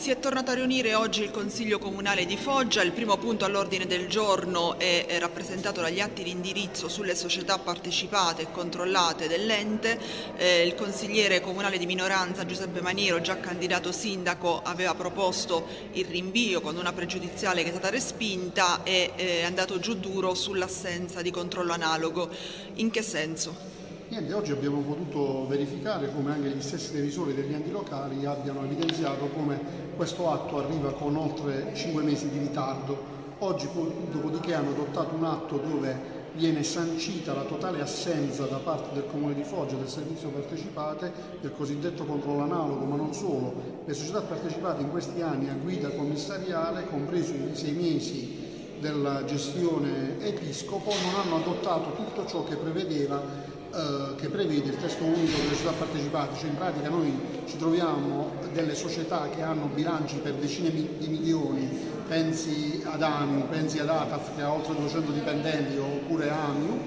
Si è tornato a riunire oggi il Consiglio Comunale di Foggia, il primo punto all'ordine del giorno è rappresentato dagli atti di indirizzo sulle società partecipate e controllate dell'ente. Eh, il consigliere comunale di minoranza Giuseppe Maniero, già candidato sindaco, aveva proposto il rinvio con una pregiudiziale che è stata respinta e eh, è andato giù duro sull'assenza di controllo analogo. In che senso? Niente, oggi abbiamo potuto verificare come anche gli stessi revisori degli enti locali abbiano evidenziato come questo atto arriva con oltre 5 mesi di ritardo. Oggi dopodiché hanno adottato un atto dove viene sancita la totale assenza da parte del Comune di Foggia del servizio partecipate del cosiddetto controllo analogo, ma non solo. Le società partecipate in questi anni a guida commissariale, compreso i sei mesi della gestione episcopo, non hanno adottato tutto ciò che prevedeva eh, che prevede il testo unico delle società partecipate, cioè in pratica noi ci troviamo delle società che hanno bilanci per decine di milioni, pensi ad AMIU, pensi ad ATAF che ha oltre 200 dipendenti oppure AMIU,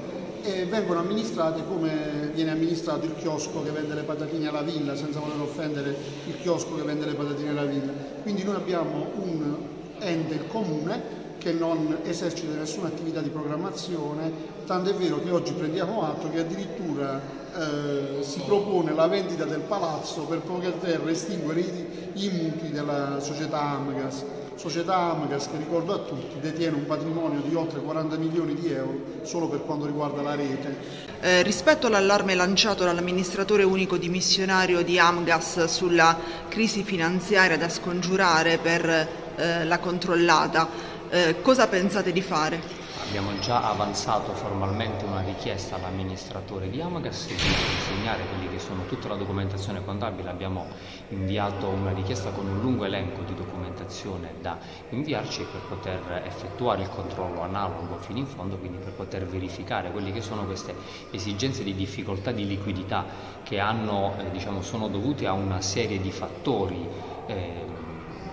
e vengono amministrate come viene amministrato il chiosco che vende le patatine alla villa, senza voler offendere il chiosco che vende le patatine alla villa. Quindi noi abbiamo un ente, comune, che non esercita nessuna attività di programmazione, tanto è vero che oggi prendiamo atto che addirittura eh, si propone la vendita del palazzo per poter estinguere i, i mutui della società Amgas. Società Amgas che ricordo a tutti detiene un patrimonio di oltre 40 milioni di euro solo per quanto riguarda la rete. Eh, rispetto all'allarme lanciato dall'amministratore unico dimissionario di Amgas sulla crisi finanziaria da scongiurare per eh, la controllata, eh, cosa pensate di fare? Abbiamo già avanzato formalmente una richiesta all'amministratore di Amagas di consegnare quelli che sono tutta la documentazione contabile. Abbiamo inviato una richiesta con un lungo elenco di documentazione da inviarci per poter effettuare il controllo analogo fino in fondo, quindi per poter verificare quelle che sono queste esigenze di difficoltà di liquidità che hanno, eh, diciamo, sono dovute a una serie di fattori. Eh,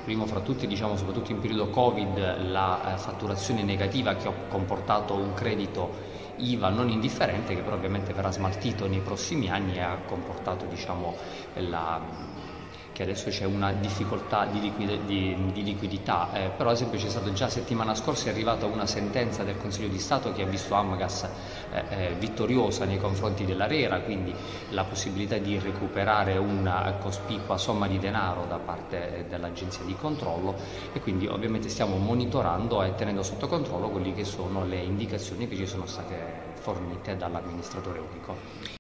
primo fra tutti, diciamo, soprattutto in periodo Covid, la eh, fatturazione negativa che ha comportato un credito IVA non indifferente che però ovviamente verrà smaltito nei prossimi anni e ha comportato diciamo, la, che adesso c'è una difficoltà di, liquid di, di liquidità, eh, però ad esempio c'è stata già settimana scorsa è arrivata una sentenza del Consiglio di Stato che ha visto Amagas eh, eh, vittoriosa nei confronti dell'Arera, quindi la possibilità di recuperare una cospicua somma di denaro da parte dell'agenzia di controllo e quindi ovviamente stiamo monitorando e tenendo sotto controllo quelle che sono le indicazioni che ci sono state fornite dall'amministratore unico.